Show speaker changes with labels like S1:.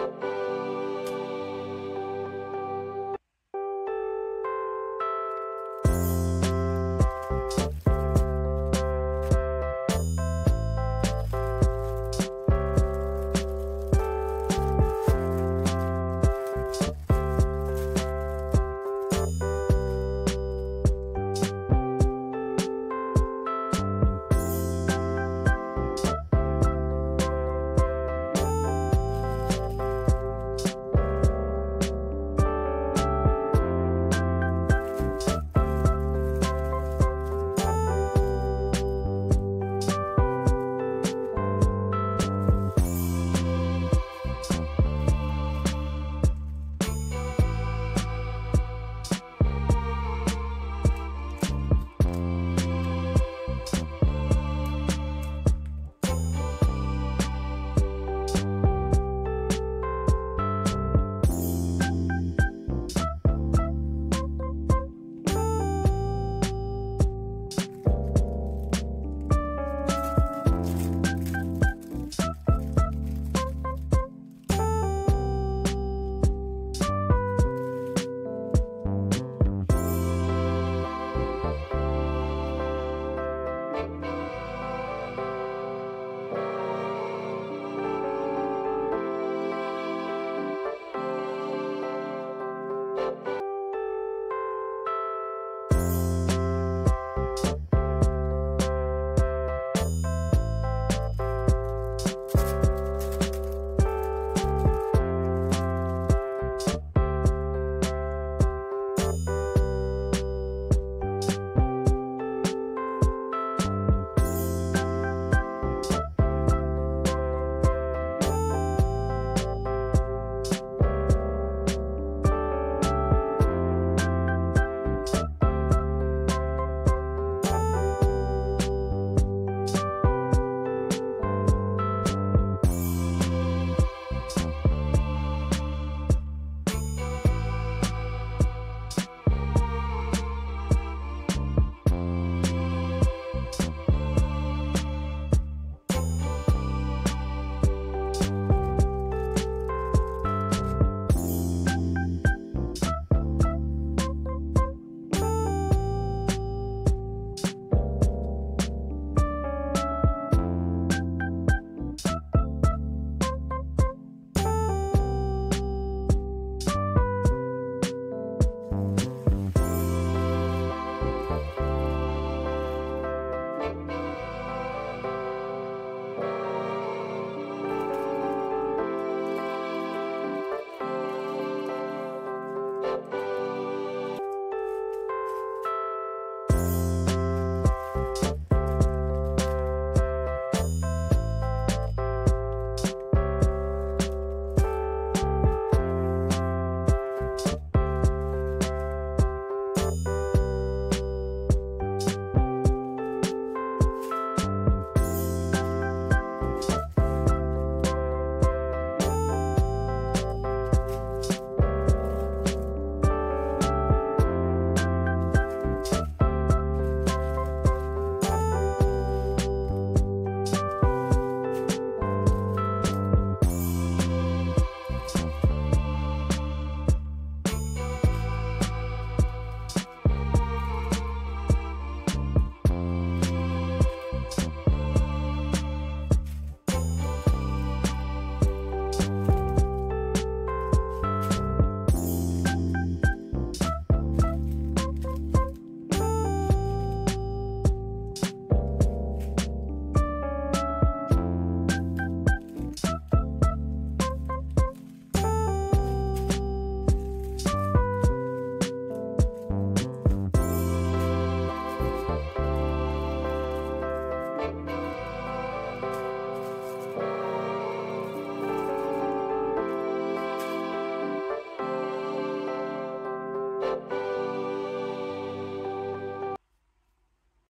S1: あ